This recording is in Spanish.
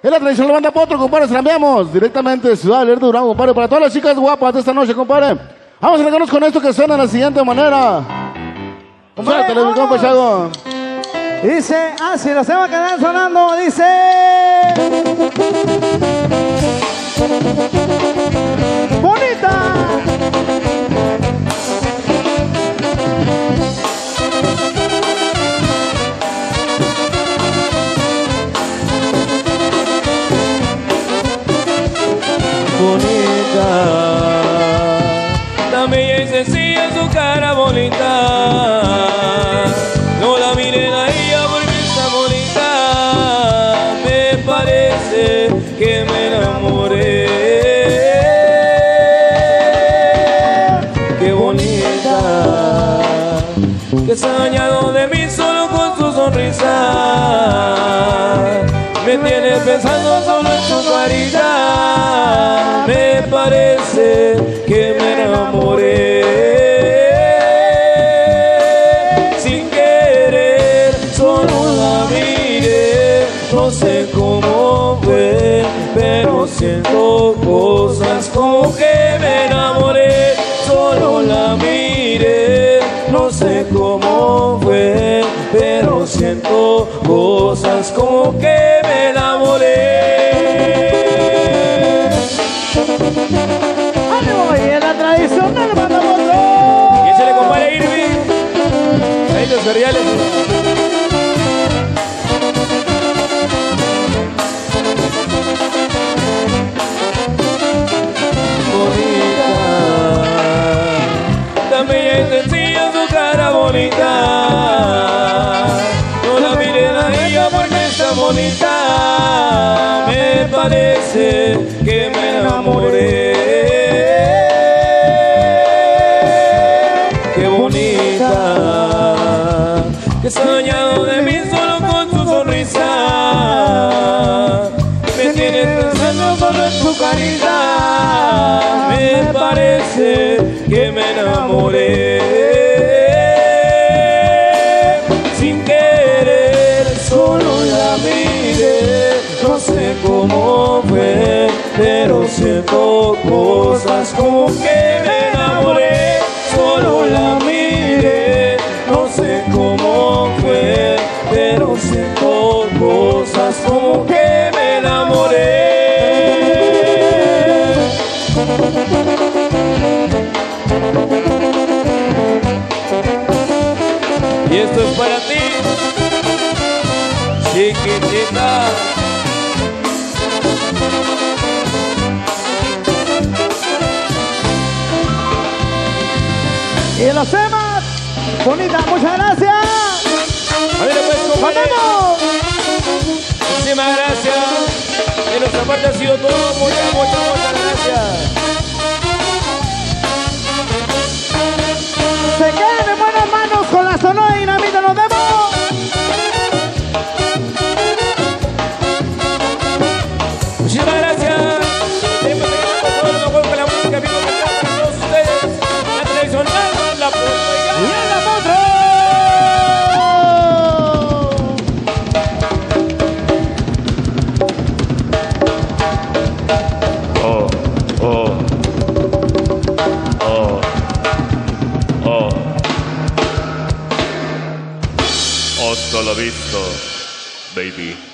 Es la tradición banda Potro, compadre, trampeamos directamente de Ciudad Alerta Durango, compadre, para todas las chicas guapas de esta noche, compadre. Vamos a arrancarnos con esto que suena de la siguiente manera. Compadre, compa vámonos. Chago. Dice, ah, si lo se va a quedar sonando, dice. Bonita. Y sencilla su cara bonita. Que se ha de mí solo con su sonrisa. Me tiene pensando solo en su carita. Me parece que me enamoré. Sin querer, solo la miré. No sé cómo sé cómo fue, pero siento cosas como que me enamoré. ¡Ánimo! Y en la tradición del mandamos Y ese le compare Irving. Ahí los cereales. Bonita. No la miren a ella porque está bonita. Me parece que me enamoré. Qué bonita. Que dañado de mí solo con su sonrisa. Me tiene pensando solo en su caridad. Me parece que me enamoré. Y esto es para ti, chiquitita. Y en los temas. Bonita, muchas gracias. A ver, pues, ¡Nos compadre. vemos! Muchísimas gracias. De nuestra parte ha sido todo. Muchas, muchas, muchas gracias. Se quedan solo visto, baby.